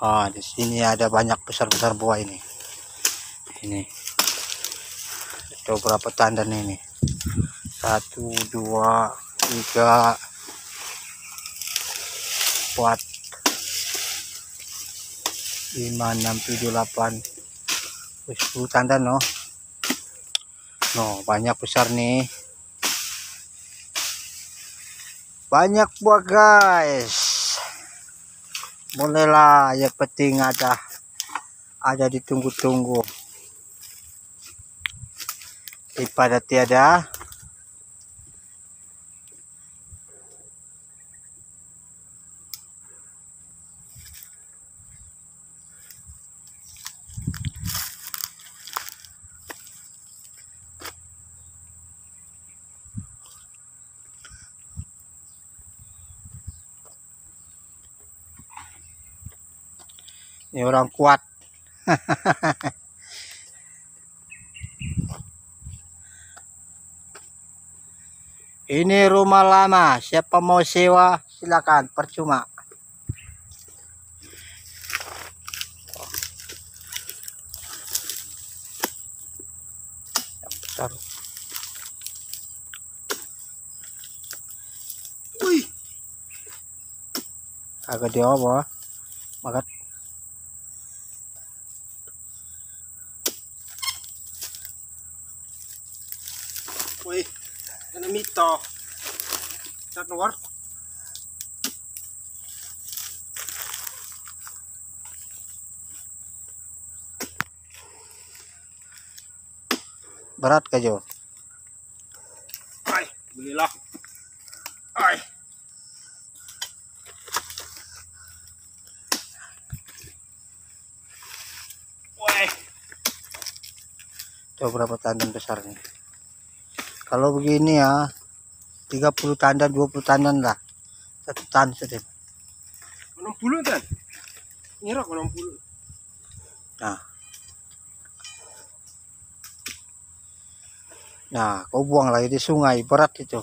Ah, di sini ada banyak besar-besar buah ini. Ini. Itu berapa tandan ini? Satu, dua, tiga, empat, lima, enam, tujuh, delapan, sepuluh tandan, no. No, banyak besar nih. Banyak buah, guys mulailah yang penting ada ada ditunggu-tunggu. Daripada tiada Ini orang kuat. Ini rumah lama. Siapa mau sewa silakan percuma. Agak di Wih, ano mito? Chat luar? berat ka Jo? Ay, belilah. Ay. Wih, Coba berapa tandan besarnya? Kalau begini ya 30 tandan 20 tandan lah. Satu tan anong pulo tan? Ngira ko anong pulo. Nah. Nah, kau buang lagi di sungai berat itu.